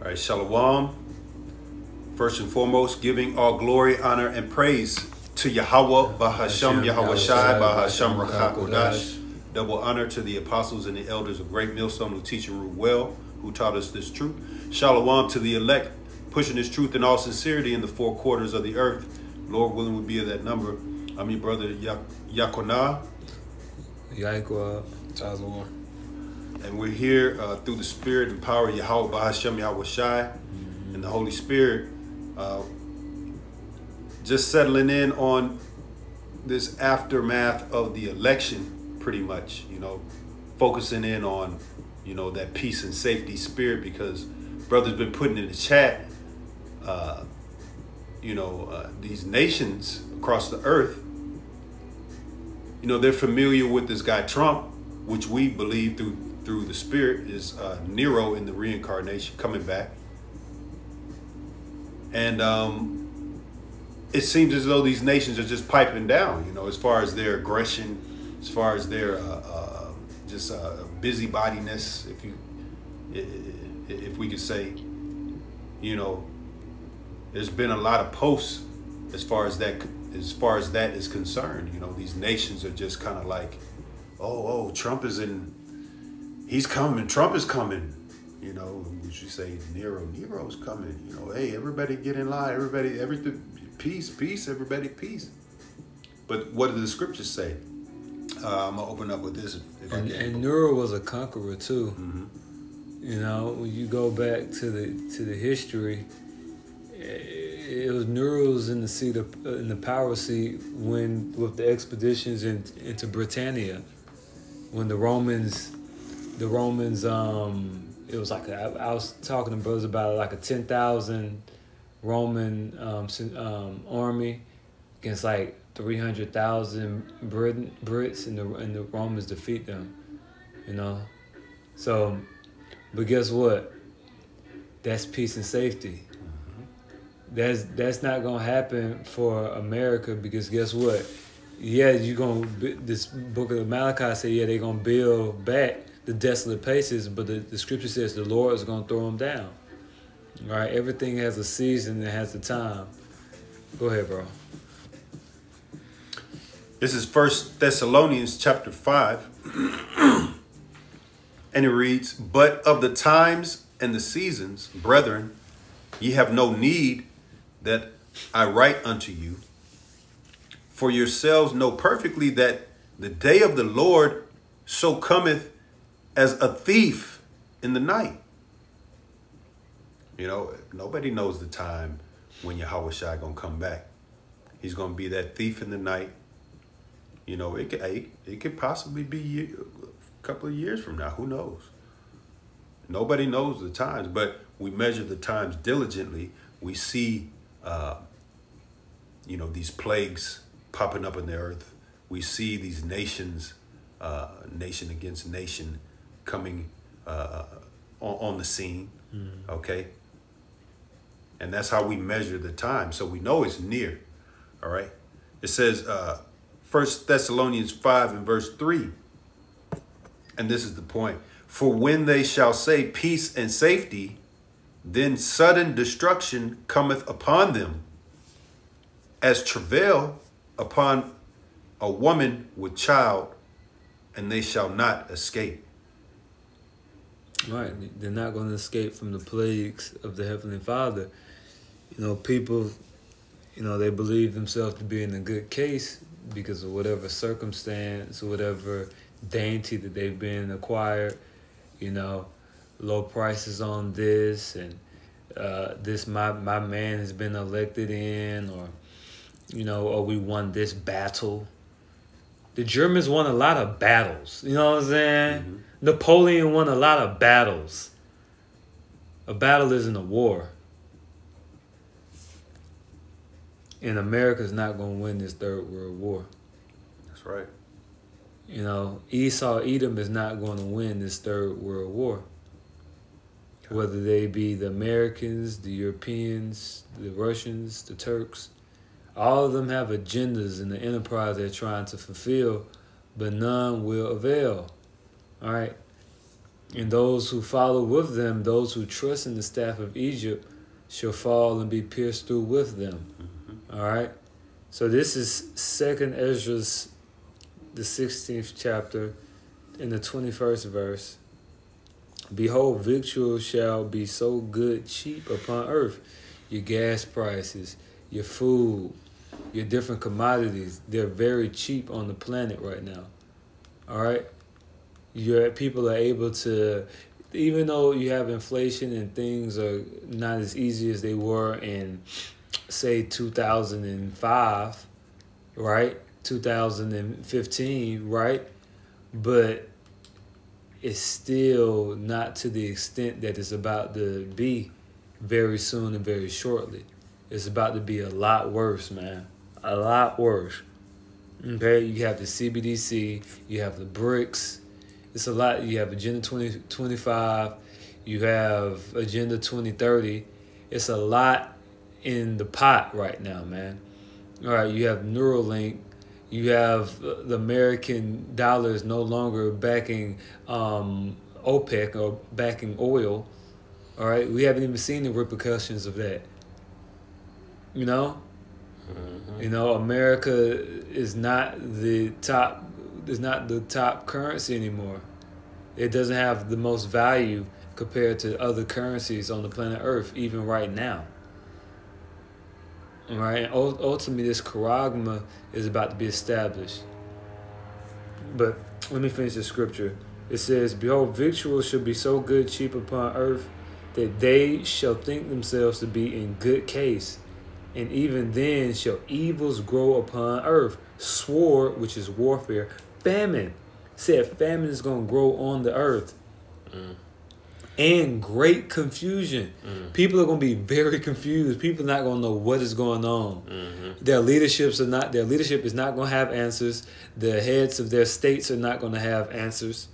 All right, Shalom. First and foremost, giving all glory, honor, and praise to Yahweh, Bahasham, Yahweh Shai, Bahasham Rachakodash. Double honor to the apostles and the elders of Great Millstone who teach and rule well, who taught us this truth. Shalom to the elect, pushing this truth in all sincerity in the four quarters of the earth. Lord willing, will be of that number. I'm your brother Ya- Yakonah, Yaikwa. Tazawar. And we're here uh, through the Spirit and power of Yahweh, Bahasham, Yahweh Shai, and the Holy Spirit. Uh, just settling in on this aftermath of the election, pretty much, you know, focusing in on, you know, that peace and safety spirit because brother's been putting in the chat, uh, you know, uh, these nations across the earth, you know, they're familiar with this guy Trump, which we believe through through the spirit is uh, Nero in the reincarnation coming back, and um, it seems as though these nations are just piping down, you know, as far as their aggression, as far as their uh, uh, just uh, busybodiness, if you, if we could say, you know, there's been a lot of posts as far as that, as far as that is concerned. You know, these nations are just kind of like, oh, oh, Trump is in, he's coming, Trump is coming. You know, we should say Nero, Nero's coming. You know, hey, everybody get in line, everybody, everything, peace, peace, everybody, peace. But what do the scriptures say? Uh, I'm gonna open up with this. If, if I And, can. and Nero was a conqueror too. Mhm. You know, when you go back to the to the history, eh, it was Nero's in the seat of uh, in the power seat when with the expeditions in, into Britannia, when the Romans, the Romans, um, it was like a, I, I was talking to brothers about it, like a ten thousand Roman um, um, army against like three hundred thousand Brit Brits, and the and the Romans defeat them. You know, so, but guess what? That's peace and safety. That's that's not gonna happen for America because guess what? Yeah, you're gonna bu- this book of Malachi say yeah they're gonna build back the desolate places, but the, the scripture says the Lord is gonna throw them down. All right, everything has a season and has a time. Go ahead, bro. This is First Thessalonians chapter five, and it reads, "But of the times and the seasons, brethren, ye have no need that I write unto you. For yourselves know perfectly that the day of the Lord so cometh as a thief in the night." You know, nobody knows the time when Yahweh Shai gonna come back. He's gonna be that thief in the night. You know, it could it, could possibly be a couple of years from now. Who knows? Nobody knows the times, but we measure the times diligently. We see, uh, you know, these plagues popping up in the earth. We see these nations, uh, nation against nation, coming uh, on, on the scene. Okay, and that's how we measure the time. So we know it's near. All right. It says, uh, First Thessalonians 5 and verse 3. And this is the point. For when they shall say peace and safety, then sudden destruction cometh upon them, as travail upon a woman with child, and they shall not escape. Right. They're not going to escape from the plagues of the Heavenly Father. You know, people, you know, they believe themselves to be in a good case because of whatever circumstance, whatever dainty that they've been acquired, you know, low prices on this and uh, this my my man has been elected in or you know, or we won this battle. The Germans won a lot of battles. You know what I'm saying? Napoleon won a lot of battles. A battle isn't a war. And America's not going to win this third world war. That's right. You know, Esau, Edom is not going to win this third world war. Whether they be the Americans, the Europeans, the Russians, the Turks, all of them have agendas in the enterprise they're trying to fulfill, but none will avail. All right. And those who follow with them, those who trust in the staff of Egypt, shall fall and be pierced through with them. Mm-hmm. All right. So this is Second Esdras, the sixteenth chapter, in the twenty-first verse. Behold, victual shall be so good cheap upon earth. Your gas prices, your food, your different commodities, they're very cheap on the planet right now. All right? Your people are able to even though you have inflation and things are not as easy as they were in say 2005, right? 2015, right? But it's still not to the extent that it's about to be very soon and very shortly. It's about to be a lot worse, man. A lot worse. Okay, you have the CBDC, you have the BRICS. It's a lot. You have Agenda 2025, you have Agenda 2030. It's a lot in the pot right now, man. All right, you have Neuralink. You have the American dollar is no longer backing um, OPEC or backing oil. All right, we haven't even seen the repercussions of that. You know, Mm-hmm. you know, America is not the top is not the top currency anymore. It doesn't have the most value compared to other currencies on the planet Earth, even right now. All right, and ultimately, this charagma is about to be established. But let me finish the scripture. It says, Behold, victuals shall be so good cheap upon earth that they shall think themselves to be in good case. And even then shall evils grow upon earth. Sword, which is warfare, famine. Said famine is going to grow on the earth. Mm. And great confusion. Mm. People are going to be very confused. People are not going to know what is going on. Mm-hmm. Their leaderships are not. Their leadership is not going to have answers. The heads of their states are not going to have answers.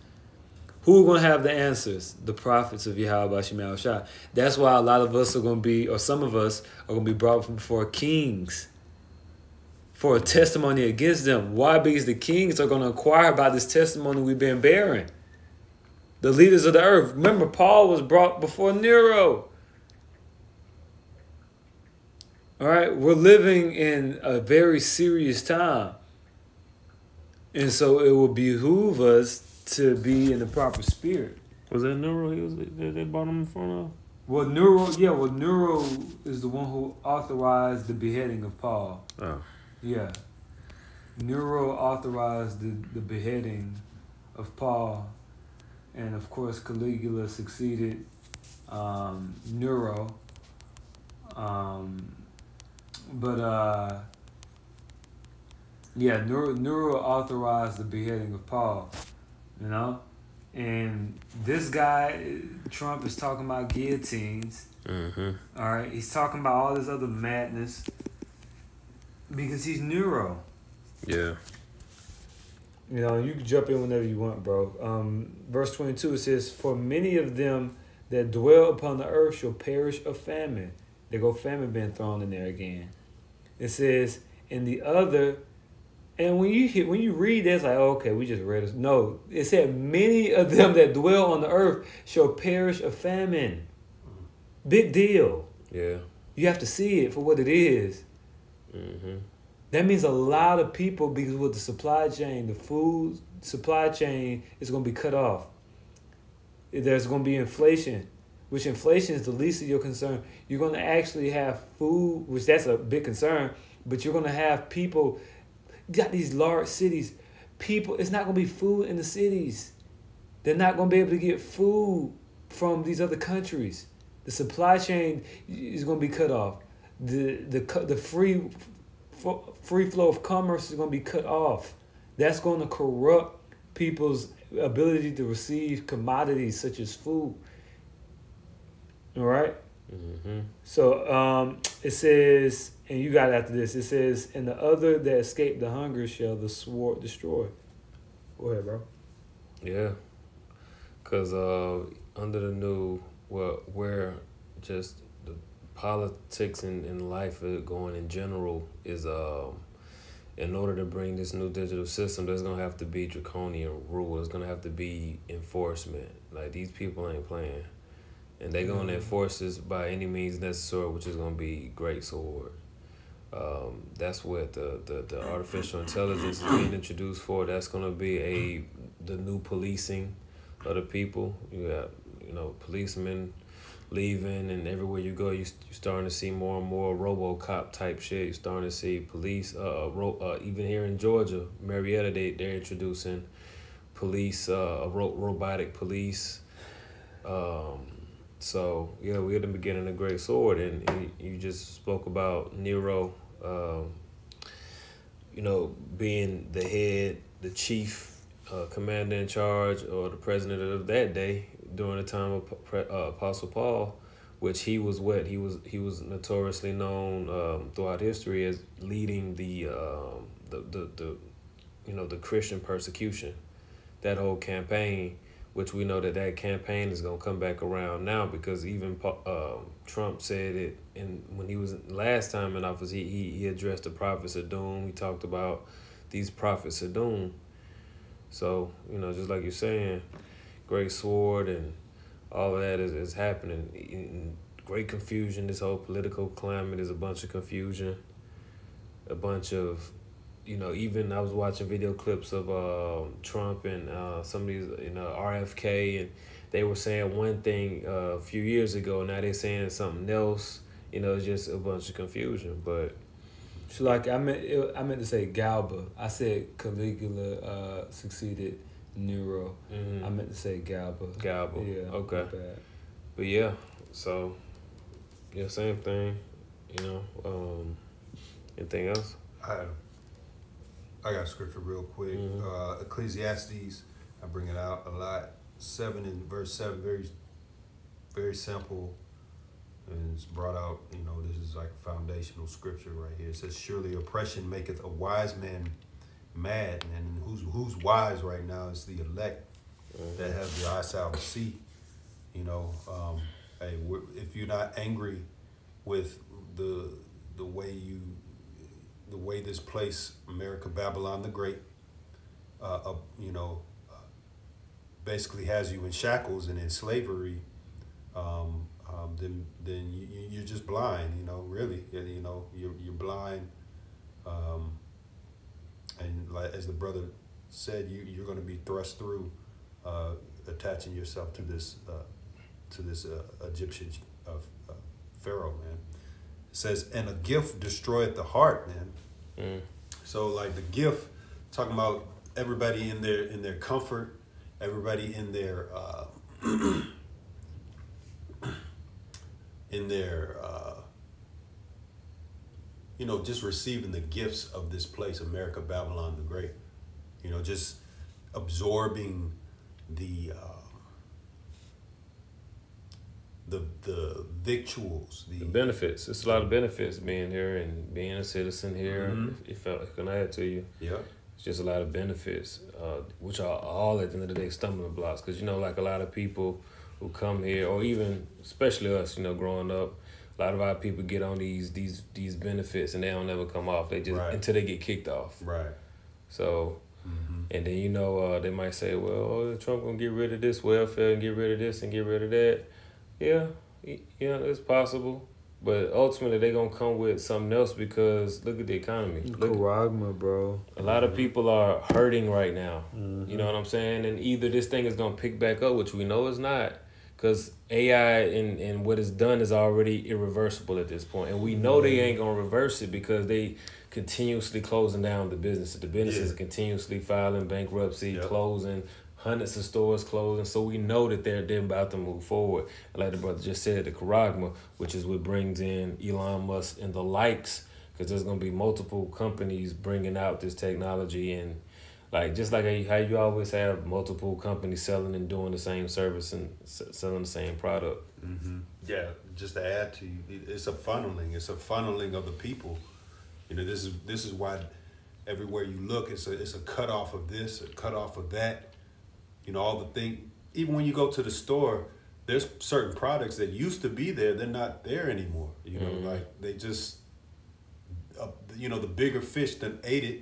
Who are going to have the answers? The prophets of Yahweh Shah. That's why a lot of us are going to be, or some of us are going to be brought before kings for a testimony against them. Why? Because the kings are going to inquire about this testimony we've been bearing. The leaders of the earth. Remember, Paul was brought before Nero. All right, we're living in a very serious time. And so it will behoove us to be in the proper spirit. Was that Nero he was that they brought him in front of? Well, Nero, yeah, well, Nero is the one who authorized the beheading of Paul. Oh. Yeah. Nero authorized the, the beheading of Paul. And of course, Caligula succeeded um, Nero. Um, but, uh, yeah, Nero, Nero authorized the beheading of Paul, you know? And this guy, Trump, is talking about guillotines. Mm-hmm. All right, he's talking about all this other madness because he's Nero. Yeah. You know, you can jump in whenever you want, bro. Um, verse 22 it says, For many of them that dwell upon the earth shall perish of famine. They go famine being thrown in there again. It says, And the other, and when you hear, when you read this, like, okay, we just read it. No, it said, Many of them that dwell on the earth shall perish of famine. Big deal. Yeah. You have to see it for what it is. Mm-hmm. That means a lot of people, because with the supply chain, the food supply chain is going to be cut off. There's going to be inflation, which inflation is the least of your concern. You're going to actually have food, which that's a big concern, but you're going to have people, got these large cities, people, it's not going to be food in the cities. They're not going to be able to get food from these other countries. The supply chain is going to be cut off. The the the free free flow of commerce is going to be cut off. That's going to corrupt people's ability to receive commodities such as food. All right. Mm-hmm. So um, it says, and you got after this. It says, and the other that escaped the hunger shall the sword destroy. Go ahead, bro. Yeah. Cause uh, under the new, well, where just politics and, and life uh, going in general is um in order to bring this new digital system, there's gonna have to be draconian rule. There's gonna have to be enforcement. Like these people ain't playing, and they gonna Mhm. enforce this by any means necessary, which is gonna be great sword. Um, that's what the, the, the artificial intelligence is being introduced for. That's gonna be a the new policing of the people. You got you know policemen leaving, and everywhere you go, you you starting to see more and more RoboCop type shit. You're starting to see police. Uh, ro- uh even here in Georgia, Marietta, they they're introducing police, uh, ro- robotic police. Um, so yeah, we're at the beginning of Great Sword, and, and you just spoke about Nero. Um, you know, being the head, the chief, uh, commander in charge, or the president of that day during the time of uh, Apostle Paul, which he was what he was he was notoriously known um, throughout history as leading the, um, the the the you know the Christian persecution, that whole campaign, which we know that that campaign is gonna come back around now because even um Trump said it in when he was last time in office he, he he addressed the prophets of doom. He talked about these prophets of doom. So you know, just like you're saying, great sword and all of that is, is happening. In great confusion. This whole political climate is a bunch of confusion. A bunch of, you know, even I was watching video clips of uh, Trump and uh, some of these, you know, RFK, and they were saying one thing uh, a few years ago. Now they're saying something else. You know, it's just a bunch of confusion. But So like I meant I meant to say Galba. I said Caligula uh, succeeded Nero. mhm. I meant to say Galba. Galba. Yeah. Okay. But yeah, so yeah, same thing. You know, um, anything else? I I got scripture real quick. Mhm. Uh, Ecclesiastes, I bring it out a lot. Seven in verse seven, very very simple, and it's brought out. You know, this is like foundational scripture right here. It says, "Surely oppression maketh a wise man mad." And who's who's wise right now is the elect that have the eyes eyesight to see. You know, um, hey, if you're not angry with the the way you the way this place, America, Babylon the Great, uh, uh, you know, uh, basically has you in shackles and in slavery, um, um, then then you, you- you're just blind. You know, really, you you know, you're you're blind. Um, and like as the brother said, you you're going to be thrust through, uh, attaching yourself to this uh, to this uh, Egyptian uh, uh, pharaoh, man. It says, and a gift destroyeth the heart, man. Mm. So like the gift, talking about everybody in their in their comfort, everybody in their uh, in their uh, you know just receiving the gifts of this place, America, Babylon the Great. You know, just absorbing the uh, the the victuals, the, The benefits. It's a lot of benefits being here and being a citizen here. Mhm. If, if I can add to you, yeah. it's just a lot of benefits, uh, which are all at the end of the day stumbling blocks. Because you know, like a lot of people who come here, or even especially us, you know, growing up, a lot of our people get on these these these benefits and they don't ever come off. They just Right. until they get kicked off. Right. So. Mm-hmm. And then you know uh, they might say, well, oh, Trump gonna get rid of this welfare and get rid of this and get rid of that. Yeah, y- yeah, it's possible, but ultimately they gonna come with something else because look at the economy. Look, charagma, bro. a lot of people are hurting right now. Mhm. You know what I'm saying? And either this thing is gonna pick back up, which we know it's not, because AI and, and what it's done is already irreversible at this point, and we know they ain't gonna reverse it because they continuously closing down the businesses. The businesses Yeah. continuously filing bankruptcy, Yep. closing, hundreds of stores closing. So we know that they're they're about to move forward. Like the brother just said, the charagma, which is what brings in Elon Musk and the likes, because there's gonna be multiple companies bringing out this technology and like just like how you always have multiple companies selling and doing the same service and s- selling the same product. Mm-hmm. Yeah, just to add to you, it- it's a funneling. It's a funneling of the people. You know, this is this is why everywhere you look, it's a it's a cutoff of this, a cutoff of that. You know, all the thing. Even when you go to the store, there's certain products that used to be there. They're not there anymore. You know, Mhm. like they just uh, you know the bigger fish that ate it,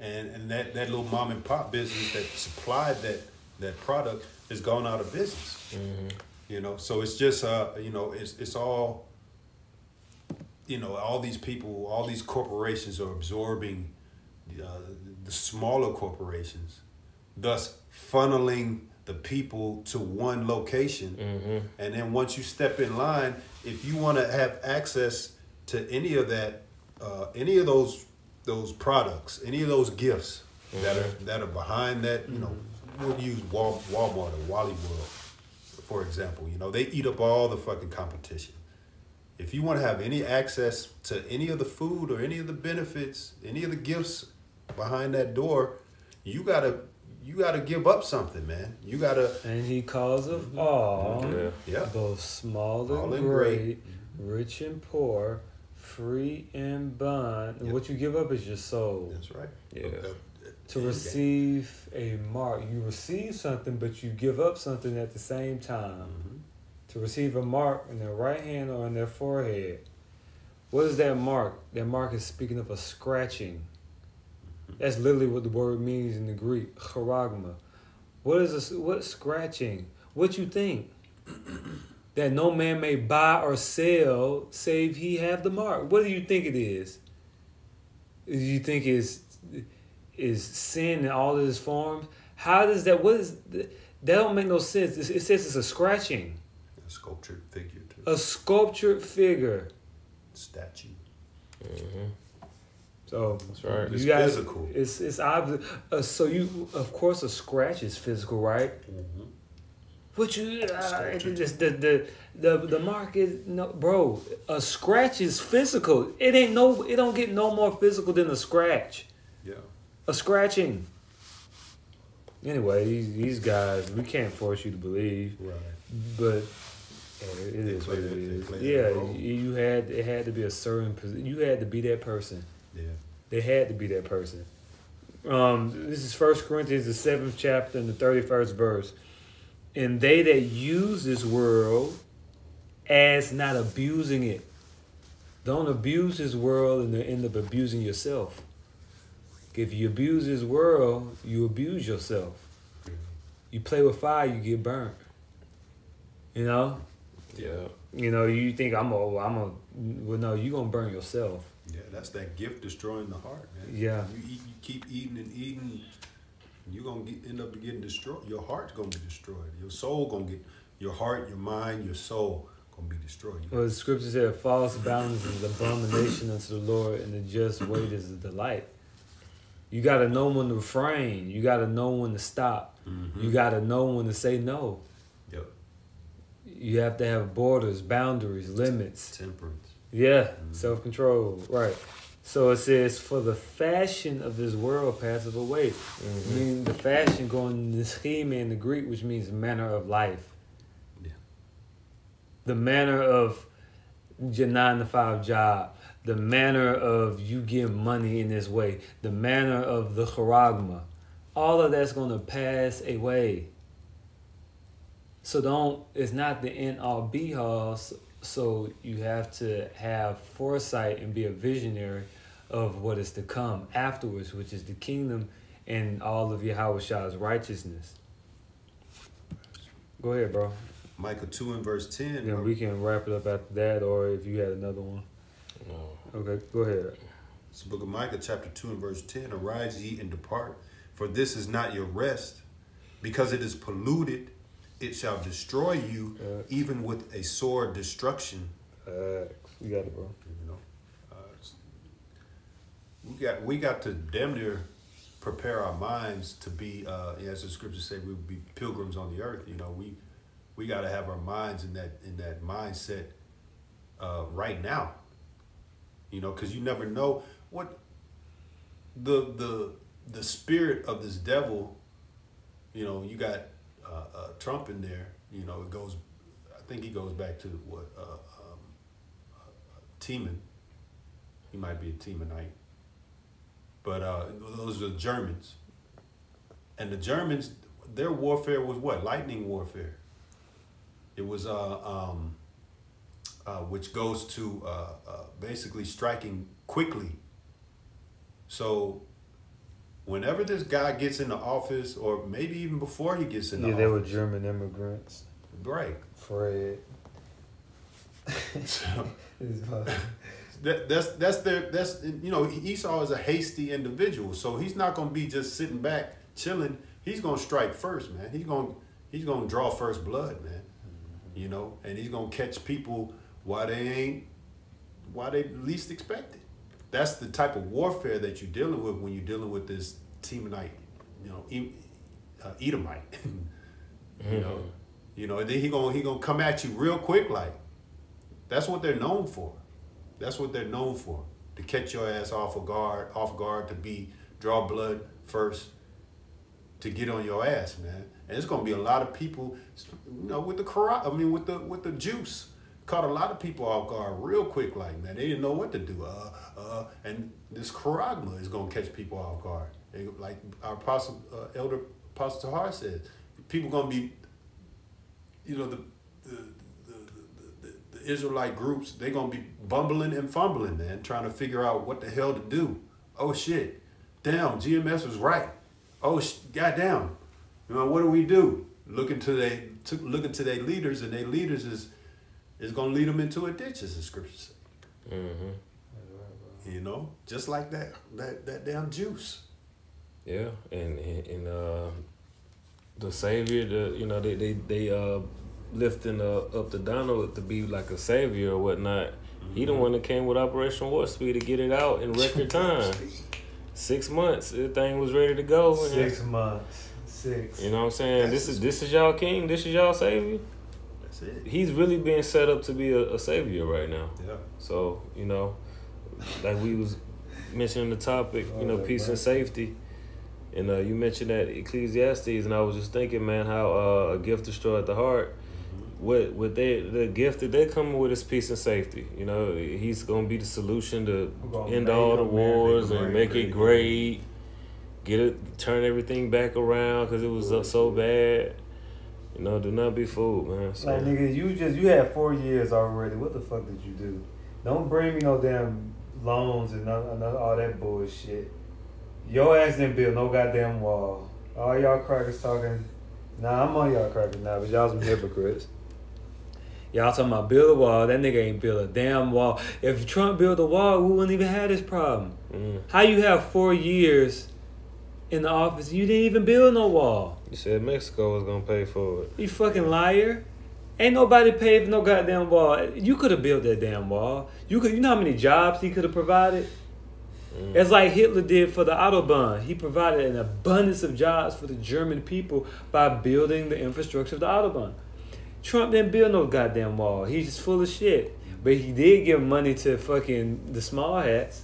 and and that that little mom and pop business that supplied that that product is gone out of business. You know, so it's just uh you know it's it's all you know all these people all these corporations are absorbing uh, the smaller corporations, thus funneling the people to one location. And then once you step in line, if you want to have access to any of that, uh, any of those those products, any of those gifts that are that are behind that, you know, we'll use Wal- Walmart or Wally World, for example. You know, they eat up all the fucking competition. If you want to have any access to any of the food or any of the benefits, any of the gifts behind that door, you gotta you gotta give up something, man. You gotta And he calls of mm-hmm. all, Yeah. yeah. both small All and and great, rich and poor, free and bond. And Yep. what you give up is your soul. That's right. Yeah. Uh, To receive a mark, you receive something, but you give up something at the same time. Mhm. To receive a mark in their right hand or on their forehead. What is that mark? That mark is speaking of a scratching. That's literally what the word means in the Greek, charagma. What is this, what scratching? What you think? that no man may buy or sell save he have the mark. What do you think it is? Do you think is is sin in all of its forms? How does that? What is that? Don't make no sense. It it says it's a scratching, A sculptured figure too. a sculptured figure. Statue. So That's right. It's you guys, physical. It's it's obvious. Uh, so you, of course, a scratch is physical, right? Mhm. But you, uh, just the the the the mark is no, bro. A scratch is physical. It ain't no. It don't get no more physical than a scratch. Yeah. A scratching. Anyway, these, these guys, we can't force you to believe, Right. but yeah, it They what it is. Yeah, you had it had to be a certain. You had to be that person. Yeah. They had to be that person. Um, this is First Corinthians, the seventh chapter, and the thirty-first verse. And they that use this world as not abusing it. Don't abuse this world and then end up abusing yourself. If you abuse this world, you abuse yourself. You play with fire, you get burnt. You know? Yeah. You know, you think I'm a, I'm a, well, no, you're gonna burn yourself. Yeah, that's that gift destroying the heart, man. Yeah. You eat, you keep eating and eating, gonna get, end up getting destroyed. Your heart's gonna be destroyed. Your soul gonna get your heart, your mind, your soul gonna be destroyed. You- Well, the scripture said, false balance is abomination unto the Lord, and the just weight is a delight. You got to know when to refrain. You got to know when to stop. Mhm. You got to know when to say no. Yep. You have to have borders, boundaries, limits. Temperance. Yeah, self control. Right. So it says, for the fashion of this world passeth away. Mm-hmm. I mean, the fashion going in the scheme in the Greek, which means manner of life. Yeah. The manner of your nine to five job, the manner of you getting money in this way, the manner of the charagma, all of that's going to pass away. So don't, it's not the end all be all. So, so you have to have foresight and be a visionary of what is to come afterwards, which is the kingdom and all of Yahweh's righteousness. Go ahead, bro. Micah 2 and verse 10. Then we can wrap it up after that, or if you had another one. No. Okay, go ahead. It's the book of Micah, chapter 2 and verse 10. Arise ye and depart, for this is not your rest. Because it is polluted, it shall destroy you, even with a sore destruction. Uh, you got it, bro. You know, uh, we got we got to damn near prepare our minds to be, uh, as the scriptures say, we would be pilgrims on the earth. You know, we we got to have our minds in that in that mindset uh, right now. You know, because you never know what the the the spirit of this devil. You know, you got uh, uh, Trump in there. You know, it goes. I think he goes back to what uh, um, Teman. He might be a Temanite. But uh, those are Germans. And the Germans, their warfare was what? Lightning warfare. It was, uh, um, uh, which goes to uh, uh, basically striking quickly. So whenever this guy gets in the office, or maybe even before he gets in the Yeah, office, they were German immigrants. right. Fred. That, that's that's their that's you know Esau is a hasty individual, so he's not gonna be just sitting back chilling. He's gonna strike first, man. He's gonna he's gonna draw first blood, man. You know, and he's gonna catch people while they ain't while they least expected. That's the type of warfare that you're dealing with when you're dealing with this Temanite, you know, uh, Edomite. you know, you know, and then he gonna he gonna come at you real quick, like that's what they're known for. That's what they're known for. To catch your ass off of guard, off guard, to be draw blood first, to get on your ass, man. And it's gonna be a lot of people, you know, with the Quran, I mean, with the with the juice, caught a lot of people off guard real quick, like man, they didn't know what to do. Uh, uh, and this charagma is gonna catch people off guard. They- like our apostle, uh, elder Apostle Tahar said, people gonna be, you know, the the the, the, the, Israelite groups, they're gonna be bumbling and fumbling, man, trying to figure out what the hell to do. Oh shit, damn, GMS was right. Oh, goddamn, you know, what do we do? To they, to, looking to their leaders, and their leaders is is gonna lead them into a ditch, as the scriptures say. Mm-hmm. You know, just like that that that damn juice. Yeah, and and, and uh, the savior, the you know they they they uh lifting uh, up the Donald to be like a savior or whatnot. He the one that came with Operation Warp Speed to get it out in record time. Six months, everything was ready to go. Six months. Six. You know what I'm saying? That's this is this is y'all king. This is y'all savior. That's it. He's really being set up to be a, a savior right now. Yeah. So you know, like we was mentioning the topic, you know, Oh, peace and safety, and uh, you mentioned that Ecclesiastes, and I was just thinking, man, how uh, a gift destroyed the heart. What what they the gift that they're coming with is peace and safety. You know, he's gonna be the solution to end all the wars and make it great. Get it, turn everything back around because it was uh, so bad. You know, do not be fooled, man. So, Like nigga, you just you had four years already. What the fuck did you do? Don't bring me no damn loans and none, none, all that bullshit. Your ass didn't build no goddamn wall. All y'all crackers talking. Nah, I'm on y'all crackers now, but y'all some hypocrites. Y'all talking about build a wall. That nigga ain't build a damn wall. If Trump built a wall, we wouldn't even have this problem. mm. How you have four years in the office? You didn't even build no wall. You said Mexico was gonna pay for it. You fucking liar. Ain't nobody paid for no goddamn wall. You could have built that damn wall. You could you know how many jobs he could have provided? Mm. It's like Hitler did for the Autobahn. He provided an abundance of jobs for the German people by building the infrastructure of the Autobahn. Trump didn't build no goddamn wall. He's just full of shit. But he did give money to fucking the small hats.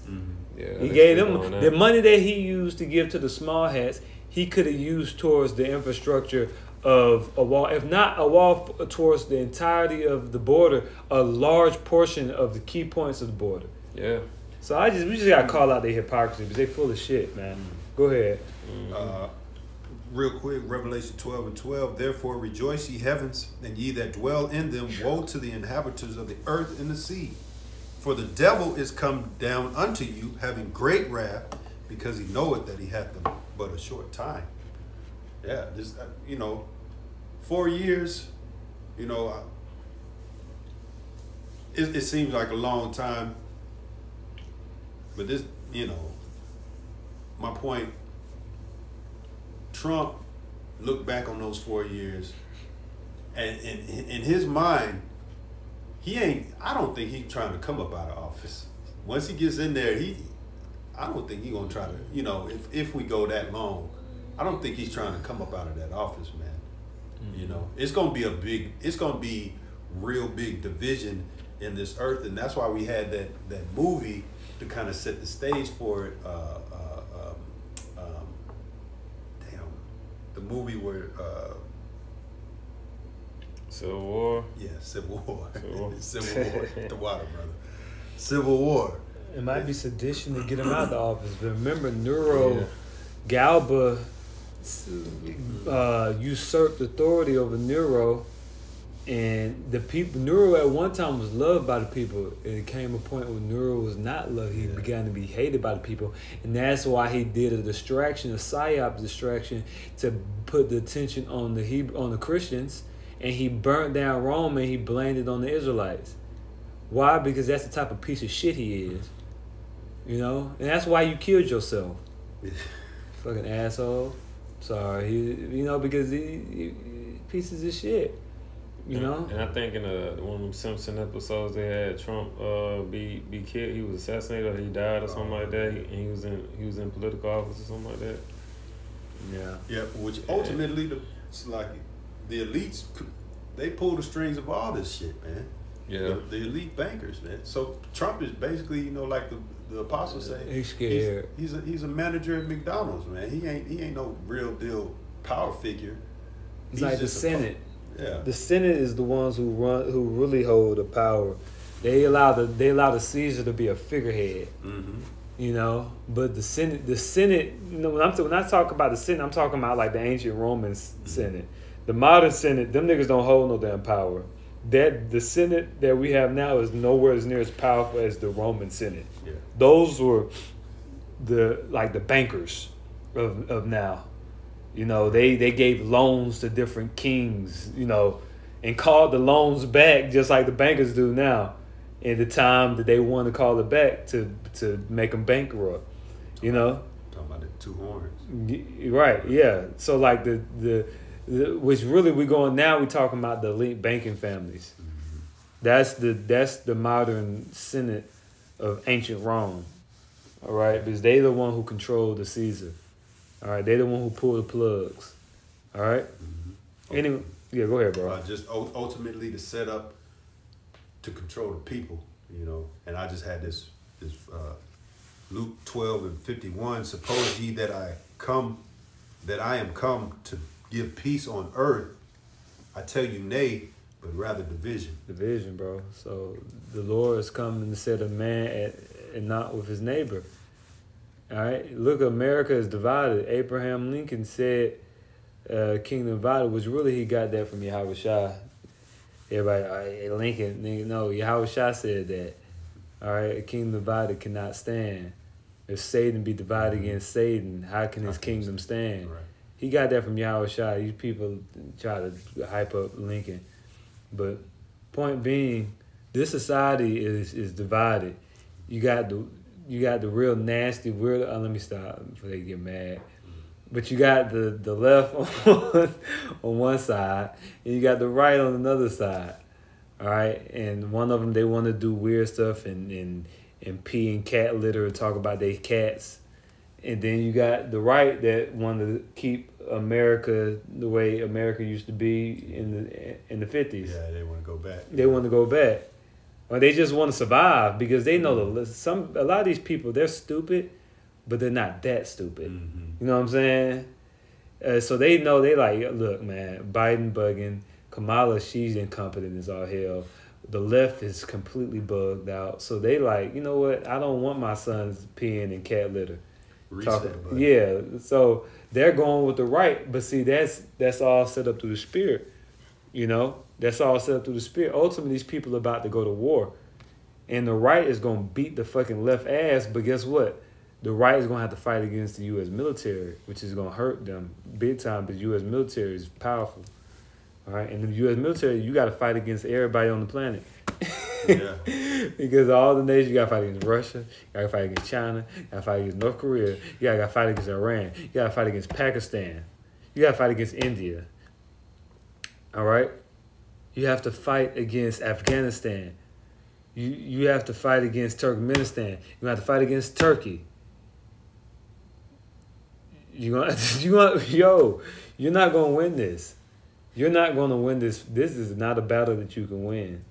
Yeah, He gave them the money that he used to give to the small hats. He could have used towards the infrastructure of a wall, if not a wall towards the entirety of the border, a large portion of the key points of the border. Yeah. So I just we just gotta call out their hypocrisy because they full of shit, man. Go ahead. Uh, real quick, Revelation 12 and 12. Therefore rejoice, ye heavens, and ye that dwell in them. Woe to the inhabitants of the earth and the sea. For the devil is come down unto you, having great wrath, because he knoweth that he hath them but a short time. Yeah, this, uh, you know, four years, you know, uh, it, it seems like a long time. But this, you know, my point Trump looked back on those four years, and in, in his mind, he ain't. I don't think he's trying to come up out of office. Once he gets in there, he. I don't think he's gonna try to. You know, if if we go that long, I don't think he's trying to come up out of that office, man. You know, it's gonna be a big. It's gonna be real big division in this earth, and that's why we had that that movie to kind of set the stage for it. Uh, uh, um, um, damn, the movie where uh, Civil War. yeah, Civil War, Civil War. Civil War, the water brother, Civil War. It might be sedition to get him out of the office, but remember, Nero Yeah. Galba uh, usurped authority over Nero And the people, Nero at one time was loved by the people. And it came a point where Nero was not loved. He Yeah. began to be hated by the people. And that's why he did a distraction, a psyop distraction, to put the attention on the Hebrew, on the Christians. And he burnt down Rome and he blamed it on the Israelites. Why? Because that's the type of piece of shit he is. You know? And that's why you killed yourself. Fucking asshole. Sorry. He, you know, because he, he pieces of shit. You know? And I think in a, one of them Simpson episodes they had Trump uh, be be killed. He was assassinated or he died or something like that. And he was in he was in political office or something like that. Yeah. Yeah, which ultimately the it's like the elites they pull the strings of all this shit, man. Yeah. The, the elite bankers, man. So Trump is basically, you know, like the the apostles say, He's scared. He's, he's a he's a manager at McDonald's, man. He ain't he ain't no real deal power figure. It's He's like the just a pu- Senate. Yeah. The Senate is the ones who run, who really hold the power. They allow the they allow the Caesar to be a figurehead. mm-hmm. You know, but the Senate, the Senate. You know, when I'm when I talk about the Senate, I'm talking about like the ancient Roman s- Senate. The modern Senate, them niggas don't hold no damn power. That the Senate that we have now is nowhere as near as powerful as the Roman Senate. Yeah. Those were the like the bankers of of now. You know, they they gave loans to different kings. You know, and called the loans back just like the bankers do now. In the time that they want to call it back to to make them bankrupt. You know, Talking about the two horns. Right? Yeah. So like the the, the which really we're going now we're talking about the elite banking families. That's the that's the modern Senate of ancient Rome. All right, because they the one who control the Caesar. All right, they the one who pull the plugs. All right. Anyway, yeah, go ahead, bro. Uh, just ultimately to set up to control the people, you know. And I just had this this uh, Luke twelve and fifty one. Suppose ye that I come, that I am come to give peace on earth. I tell you, nay, but rather division. division, bro. So the Lord is coming to set a man at, and not with his neighbor. All right. Look, America is divided. Abraham Lincoln said, uh, "Kingdom divided," which really he got that from Yahweh Shah. Everybody, right, Lincoln, no, Yahweh Shah said that. All right, a kingdom divided cannot stand. If Satan be divided against Satan, how can his How can he kingdom stand? Right. He got that from Yahweh Shah. These people try to hype up Lincoln. But point being, this society is is divided. You got the you got the real nasty weird. Oh, uh, let me stop before they get mad. But you got the the left on, on one side, and you got the right on another side. All right, and one of them they want to do weird stuff and and and pee and cat litter and talk about their cats, and then you got the right that want to keep America the way America used to be in the in the fifties. Yeah, they want to go back. They want to go back, or they just want to survive because they know the some a lot of these people they're stupid, but they're not that stupid. Mhm. You know what I'm saying? Uh, so they know they like, look, man, Biden bugging, Kamala, she's incompetent as all hell. The left is completely bugged out. So they like, you know what? I don't want my sons peeing in cat litter. Reset Talk- button. yeah. So they're going with the right, but see, that's that's all set up through the spirit. You know, that's all set up through the spirit. Ultimately, these people are about to go to war, and the right is going to beat the fucking left ass. But guess what? The right is going to have to fight against the U.S. military, which is going to hurt them big time. because U.S. military is powerful. All right, and the U.S. military, you got to fight against everybody on the planet. Yeah. because all the nations you gotta fight against Russia, you gotta fight against China, you gotta fight against North Korea, you gotta fight against Iran, you gotta fight against Pakistan, you gotta fight against India. All right, you have to fight against Afghanistan. You you have to fight against Turkmenistan. You have to fight against Turkey. You gonna you gonna yo, you're not gonna win this. You're not gonna win this. This is not a battle that you can win.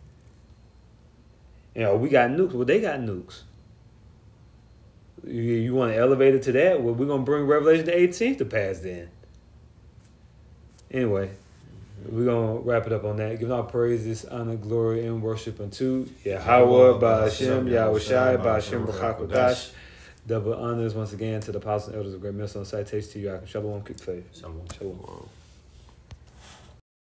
You know, we got nukes. Well, they got nukes. You, you want to elevate it to that? Well, we're going to bring Revelation 18 to pass then. Anyway, we're going to wrap it up on that. Giving all praises, honor, glory, and worship unto Yahweh, Ba'ashem, Yahweh Shai, Ba'ashem, B'chakodash. Double honors once again to the apostles and elders of Great Millstone Citation to you. Shalom, keep faith. Shalom. Shalom. Wow.